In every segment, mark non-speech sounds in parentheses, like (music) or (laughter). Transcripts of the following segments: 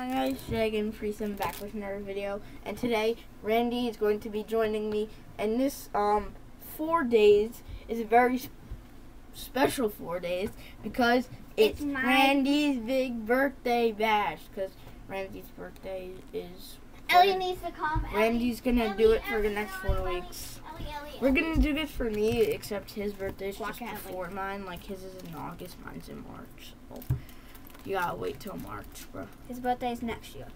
Hi guys, Dragon Free Sim back with another video, and today Randy is going to be joining me, and this um four days is a very sp- special four days because it's, It's Randy's big birthday bash. Because Randy's birthday is Ellie needs to come. Ellie, Randy's gonna Ellie, do it for the next four Ellie, weeks. Ellie, Ellie, We're gonna do this for me, except his birthday's Walk just before mine. Like his is in August, mine's in March. So you gotta wait till March, bro. His birthday is next year.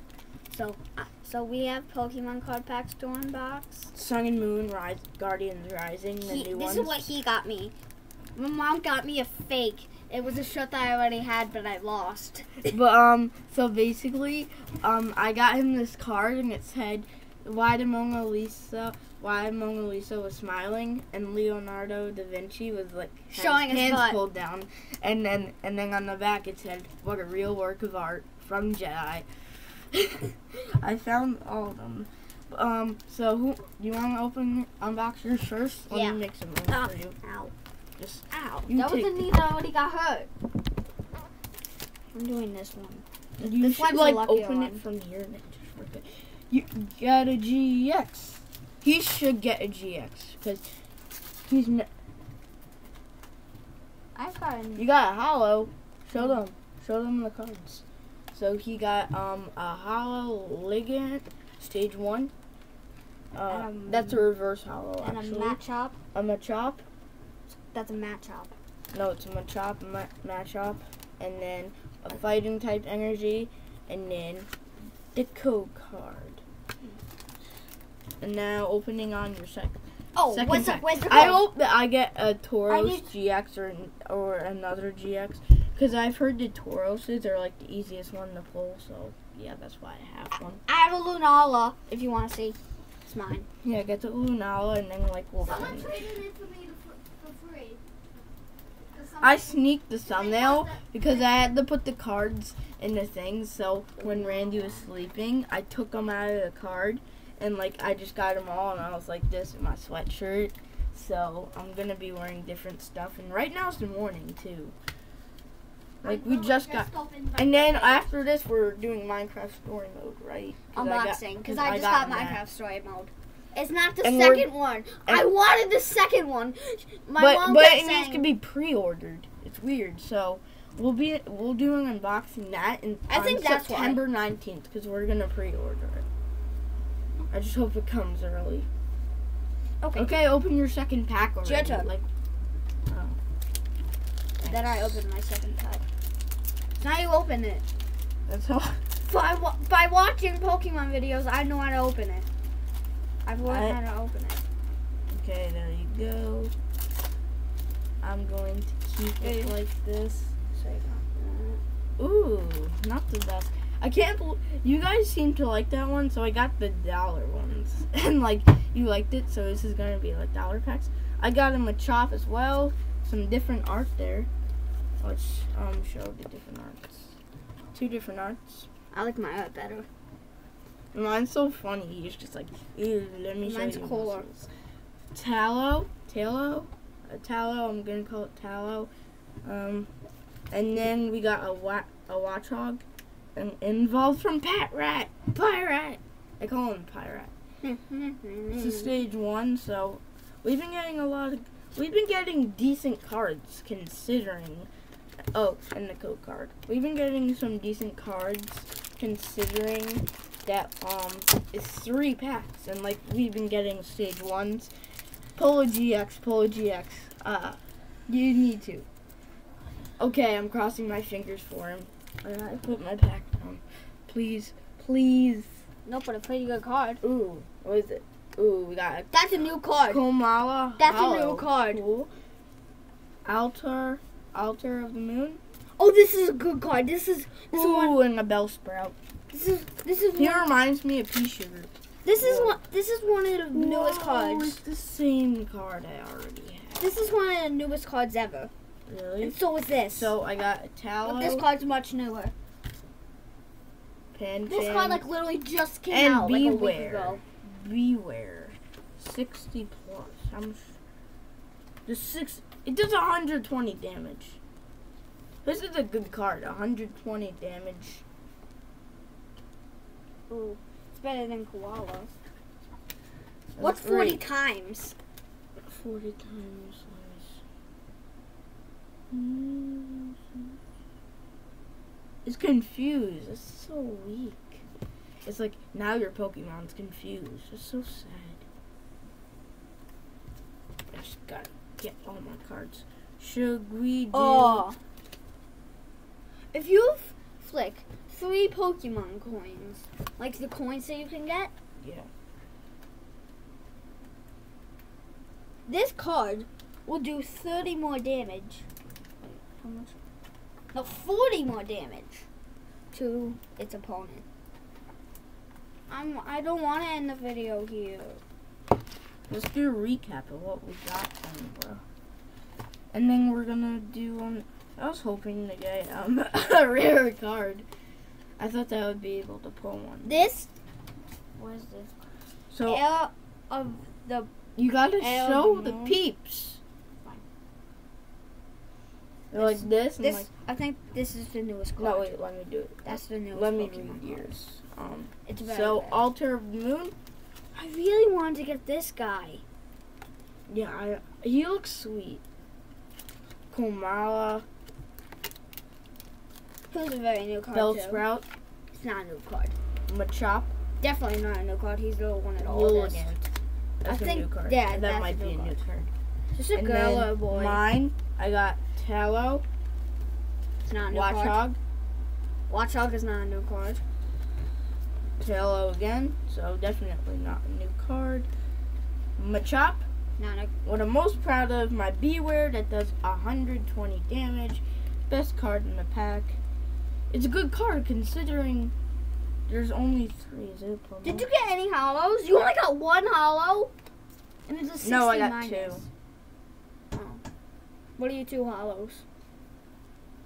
So, uh, so we have Pokemon card packs to unbox. Sun and Moon, Rise, Guardians Rising, the He, new this ones. is what he got me. My mom got me a fake. It was a shirt that I already had, but I lost. (laughs) but um, so basically, um, I got him this card and it said, "Why the Mona Lisa? Why Mona Lisa was smiling?" And Leonardo da Vinci was like Showing his hands butt. pulled down, and then and then on the back it said, "What a real work of art from Jedi." (laughs) I found all of them. Um, so who you want to open unbox yours first? Let Yeah. me make some room Oh. for you. Ow. Just Ow. That was a knee that already got hurt. I'm doing this one. You This should like open it from here and then just work it. You got a GX. He should get a GX because he's. N- I've got a you got a hollow. Show them. Show them the cards. So he got um a hollow ligand stage one. Uh, Um, that's a reverse hollow and a actually. Machop. a Machop. That's a Machop. No, it's a Machop, a Ma- Machop, and then a fighting type energy, and then the code card. And now opening on your second. Oh, second what's pack. up? Where's the I hope that I get a Tauros need- GX or or another GX, because I've heard the Tauroses are like the easiest one to pull. So yeah, that's why I have one. I have a Lunala, if you want to see. It's mine. Yeah, get the Lunala, and then like we'll. Someone finish. traded it for me to, for, for free. 'Cause I sneaked the thumbnail because I had to put the cards in the thing. So when Randy was sleeping, I took them out of the card and like I just got them all, and I was like this in my sweatshirt. So I'm gonna be wearing different stuff, and right now it's the morning too. Like we just got, and then after this we're doing Minecraft story mode, right? 'Cause I got- Unboxing, because I, just got, that. Minecraft story mode. It's not the And second one. I wanted the second one. My but mom but it needs to be pre-ordered. It's weird. So we'll be we'll do an unboxing that in I on think that's. September nineteenth because we're gonna pre-order it. I just hope it comes early. Okay. Okay, open your second pack already. turn. Like, oh. Then I opened my second pack. Now you open it. That's all. (laughs) By, wa- by watching Pokemon videos, I know how to open it. I've learned I- how to open it. Okay, there you go. I'm going to keep it like this. So you got Ooh, not the best. I can't believe you guys seem to like that one, so I got the dollar ones. (laughs) And like you liked it, so this is gonna be like dollar packs. I got him a chop as well. Some different art there. Let's um show the different arts. Two different arts. I like my art better. Mine's so funny. He's just like, ew, let me show Mine's you. muscles." Tallow, tallow, a tallow. I'm gonna call it tallow. Um, and then we got a wa- a Watchog, and involved from Patrat, Pirate. I call him Pirate. (laughs) This is stage one, so we've been getting a lot of. We've been getting decent cards considering. Oh, and the code card. We've been getting some decent cards considering that um it's three packs and like we've been getting stage ones. Polo GX, Polo GX. Uh, you need to. Okay, I'm crossing my fingers for him. Uh, I put my pack down. Please, please. no, but a pretty good card. Ooh, what is it? Ooh, we got a That's a new card. Komala. That's a new card. Cool. Altar, Altar of the Moon. Oh, this is a good card. This is this is one. Ooh, and a Bellsprout. This is this is He one. reminds me of Pea Sugar. This is one. This is one of the newest Whoa, cards. It's the same card I already have. This is one of the newest cards ever. Really? And so is this. So I got a Tallow, but this card's much newer. Pan This card like literally just came and out like a week Bewear. ago. Bewear. 60 plus. I'm. The six. It does 120 damage. This is a good card. 120 damage. Ooh, it's better than koala. That's What's 40 great. times? 40 times. Mm-hmm. It's confused. It's so weak. It's like now your Pokemon's confused. It's so sad. I just gotta get all my cards. Should we do? Oh. If you flick three Pokemon coins, like the coins that you can get, Yeah. this card will do 30 more damage. Wait, how much? No, 40 more damage to its opponent. I'm, I don't want to end the video here. Let's do a recap of what we got from bro. And then we're gonna do um I was hoping to get um (laughs) a rare card. I thought that I would be able to pull one. This, what is this? So Air of the, you gotta I show the peeps. Like this and this, like I think this is the newest card. no wait, let me do it. That's the newest Let me Pokemon read yours. Um It's so. Altar of Moon, I really wanted to get this guy. yeah, I he looks sweet. Komala, Who's a very new card too. Bellsprout, It's not a new card. Machop, Definitely not a new card. He's the one the oldest. Lilligant. That's a think- new card. yeah, that might a be a new card. Just a And girl or a boy. Mine, I got Tallow, it's not a new card. Watchog, Watchog is not a new card. Tallow again, so definitely not a new card. Machop, Not a what I'm most proud of, my Bewear that does 120 damage. Best card in the pack. It's a good card considering there's only three. Is it a promo? Did you get any hollows? You only got one hollow? And it's a 60 No, I got two. What are you two hollows?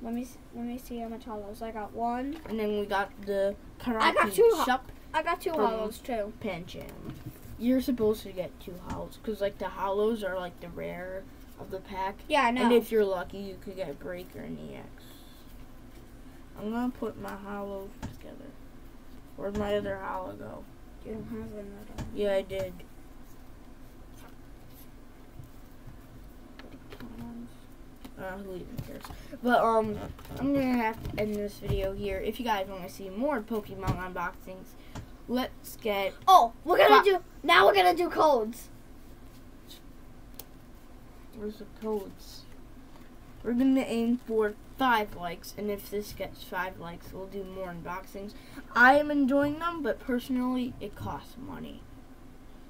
Let me let me see how much hollows. I got one. And then we got the I got Karate two ho- Shup I got two hollows too. Pancham. You're supposed to get two hollows because like the hollows are like the rare of the pack. Yeah, I know. And if you're lucky, you could get Breaker and EX. I'm gonna put my hollows together. Where'd my other hollow go? you don't have another. Yeah, I did. Uh, who even cares? But um, I'm gonna have to end this video here. If you guys want to see more Pokemon unboxings, let's get. Oh, we're gonna do now. We're gonna do codes. Where's the codes? We're gonna aim for five likes, and if this gets five likes, we'll do more unboxings. I am enjoying them, but personally, it costs money.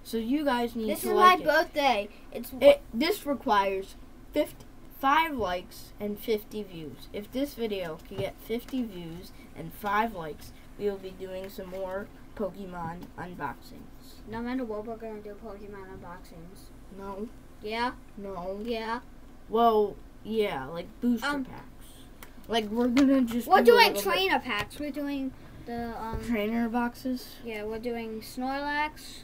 So you guys need this to. This is my it. birthday. It's it, this requires fifty. 5 likes and 50 views. If this video can get 50 views and 5 likes, we will be doing some more Pokemon unboxings. No matter what, we're going to do Pokemon unboxings. No. Yeah? No. Yeah? Well, yeah, like booster um, packs. Like, we're going to just We're do doing trainer bit. packs. We're doing the... Um, trainer boxes? Yeah, we're doing Snorlax,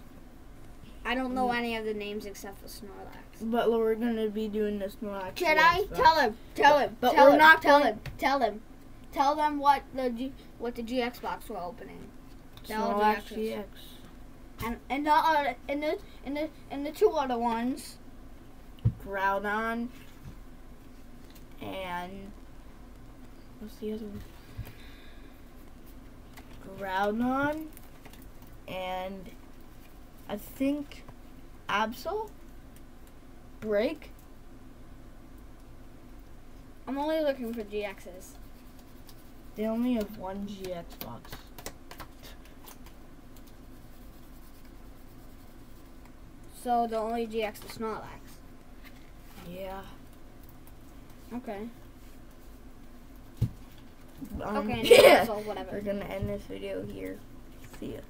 I don't know any of the names except for Snorlax. But we're gonna be doing the Snorlax. Can I tell him? Tell him. But tell we're him, not tell going- him. Tell him. Tell them what the G, what the GX box we're opening. Tell Snorlax GX. And and the other and the and the and the two other ones. Groudon. And what's the other one? Groudon. And I think Absol. Break. I'm only looking for GXs. They only have one GX box. So the only GX is Snorlax. Yeah. Okay. Um, okay. (laughs) yeah. So whatever. We're gonna end this video here. See ya.